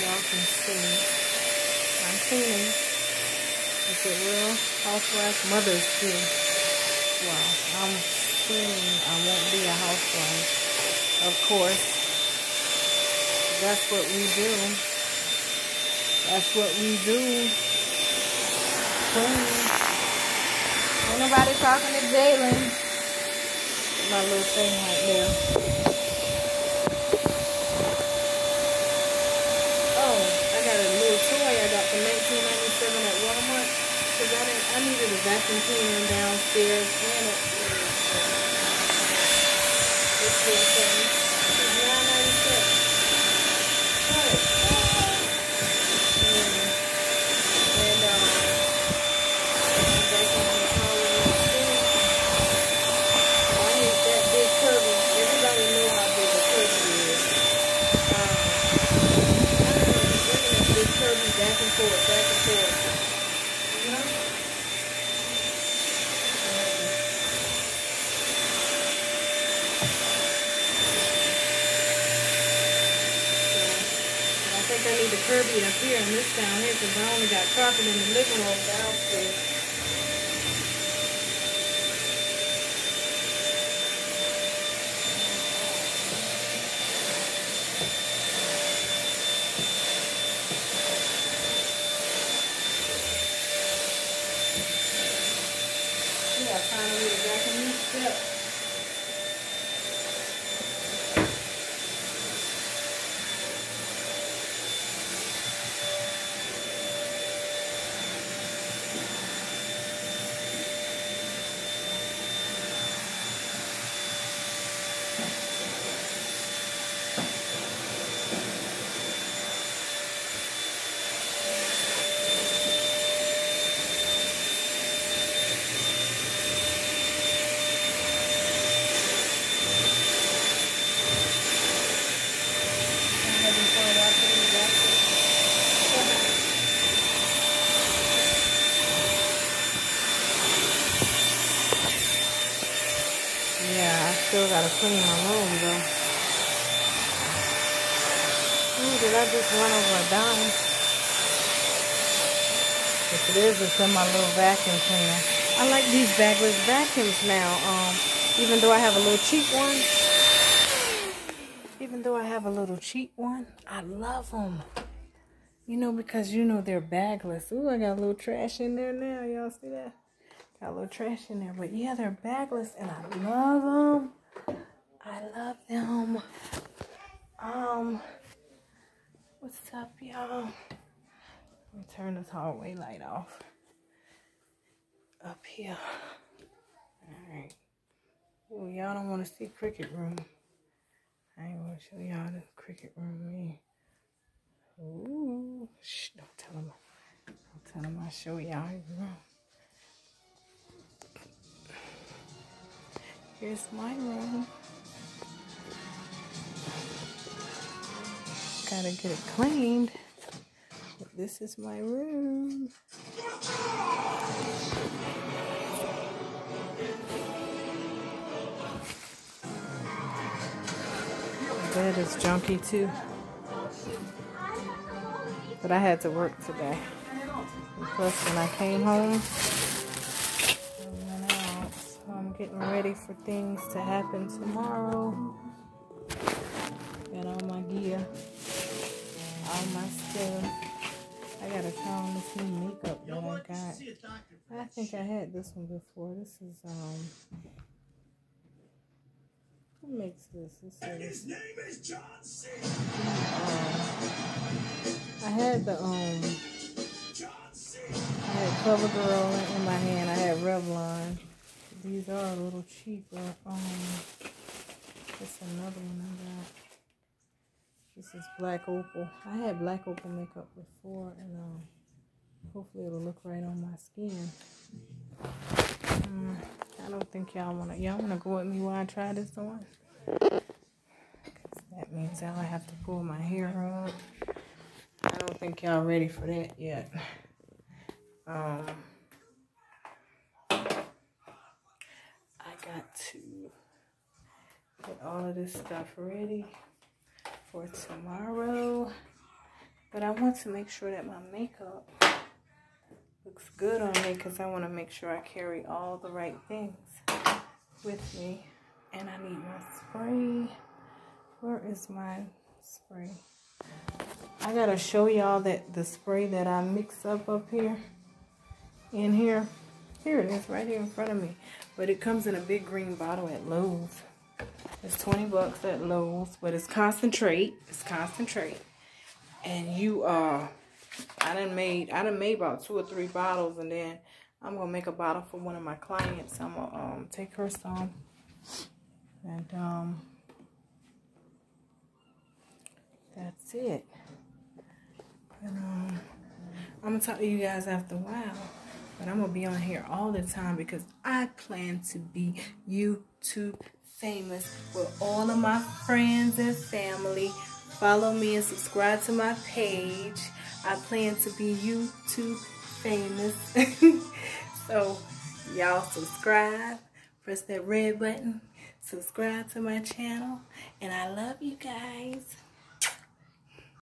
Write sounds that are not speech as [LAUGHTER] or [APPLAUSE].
y'all can see. I'm cleaning. Is it real housewife? Mother's too. Well, I'm cleaning. I won't be a housewife. Of course. That's what we do. That's what we do. Clean. Ain't nobody talking to Jalen. My little thing right there. Oh, I got a little toy I got for 1997 at Walmart. Cause I didn't, I needed a vacuum cleaner downstairs and a, this little thing. It's 997. back and forth, back and forth. You know? So, I need curb it up here and this down here because I only got carpet in the living room downstairs. Still gotta clean my room though. Did I just run over a dime? If it is, it's in my little vacuum cleaner. I like these bagless vacuums now. Um, even though I have a little cheap one. Even though I have a little cheap one, I love them. You know, because you know they're bagless. Ooh, I got a little trash in there now. Y'all see that? Got a little trash in there. But yeah, they're bagless and I love them. I love them. Um, what's up, y'all? Let me turn this hallway light off. Up here. Alright. Oh, y'all don't want to see cricket room. I ain't going to show y'all the cricket room. Me. Ooh. Shh, don't tell them. Don't tell them I'll show y'all his room. Here's my room. Gotta get it cleaned. But this is my room. bed is junky too. But I had to work today. And plus when I came home, I'm getting ready for things to happen tomorrow. Got all my gear all my stuff. I gotta try on this new makeup that I got. I think I had this one before. This is um who makes this? This is his name is John C. Um, I had the um I had CoverGirl in my hand. I had Revlon. These are a little cheaper. Um, it's another one I got. This is Black Opal. I had Black Opal makeup before, and um, hopefully it'll look right on my skin. Um, I don't think y'all wanna y'all wanna go with me while I try this on. That means I'll have to pull my hair up. I don't think y'all ready for that yet. Um, I got to get all of this stuff ready for tomorrow. But I want to make sure that my makeup looks good on me because I want to make sure I carry all the right things with me. And I need my spray. Where is my spray? I got to show y'all that the spray that I mix up up here, in here. Here it is right here in front of me. But it comes in a big green bottle at Lowe's. It's 20 bucks at Lowe's, but it's concentrate. It's concentrate. And you, uh, I done made, I done made about two or three bottles, and then I'm to make a bottle for one of my clients. I'm to um, take her some. And, um, that's it. And, um, I'm to talk to you guys after a while. But I'm going to be on here all the time because I plan to be YouTube famous with all of my friends and family. Follow me and subscribe to my page. I plan to be YouTube famous. [LAUGHS] so, y'all subscribe. Press that red button. Subscribe to my channel. And I love you guys.